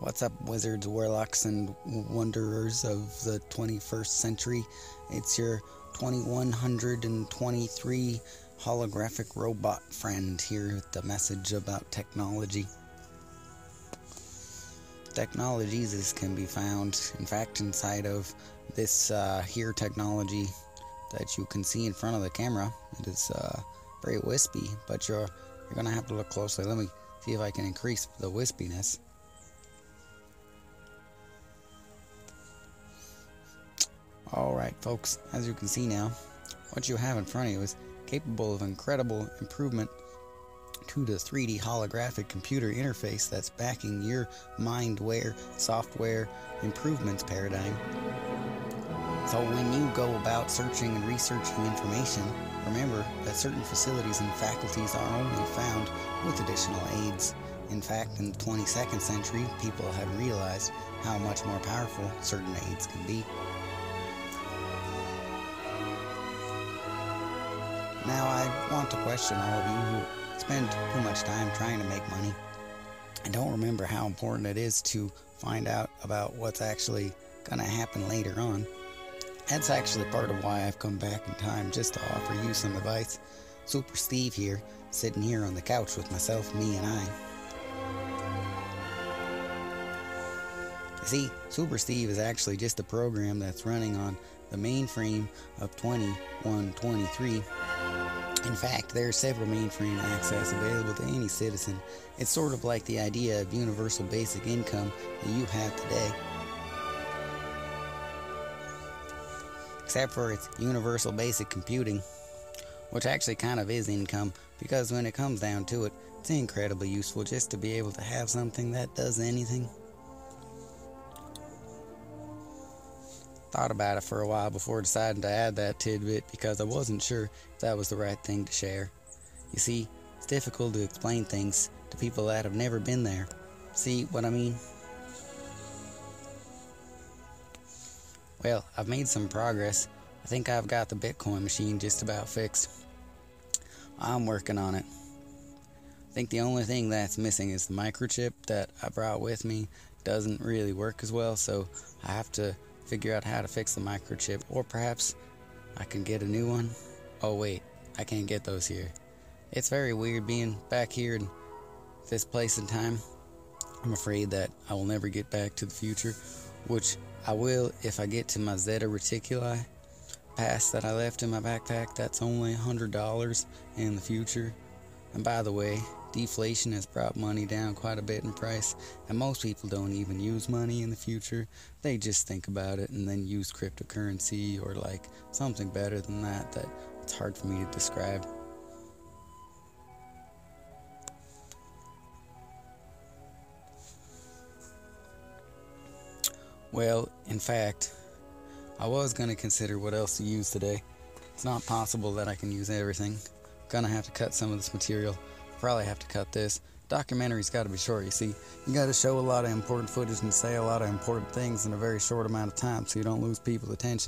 What's up, wizards, warlocks, and wanderers of the 21st century? It's your 2123 holographic robot friend here with the message about technology. Technologies can be found, in fact, inside of this uh, here technology that you can see in front of the camera. It is uh, very wispy, but you're you're gonna have to look closely. Let me see if I can increase the wispiness. Alright folks, as you can see now, what you have in front of you is capable of incredible improvement to the 3D holographic computer interface that's backing your mindware software improvements paradigm. So when you go about searching and researching information, remember that certain facilities and faculties are only found with additional aids. In fact, in the 22nd century, people have realized how much more powerful certain aids can be. Now, I want to question all of you who spend too much time trying to make money and don't remember how important it is to find out about what's actually going to happen later on. That's actually part of why I've come back in time just to offer you some advice. Super Steve here, sitting here on the couch with myself, me, and I. You see, Super Steve is actually just a program that's running on the mainframe of 2123 in fact, there are several mainframe access available to any citizen. It's sort of like the idea of universal basic income that you have today. Except for its universal basic computing, which actually kind of is income, because when it comes down to it, it's incredibly useful just to be able to have something that does anything. Thought about it for a while before deciding to add that tidbit because I wasn't sure if that was the right thing to share. You see, it's difficult to explain things to people that have never been there. See what I mean? Well, I've made some progress. I think I've got the Bitcoin machine just about fixed. I'm working on it. I think the only thing that's missing is the microchip that I brought with me doesn't really work as well, so I have to figure out how to fix the microchip, or perhaps I can get a new one. Oh, wait, I can't get those here. It's very weird being back here in this place and time. I'm afraid that I will never get back to the future, which I will if I get to my Zeta Reticuli pass that I left in my backpack. That's only $100 in the future. And by the way, deflation has brought money down quite a bit in price, and most people don't even use money in the future. They just think about it and then use cryptocurrency or like something better than that that it's hard for me to describe. Well, in fact, I was going to consider what else to use today. It's not possible that I can use everything. Gonna have to cut some of this material. Probably have to cut this. Documentary's got to be short, you see. You got to show a lot of important footage and say a lot of important things in a very short amount of time so you don't lose people's attention.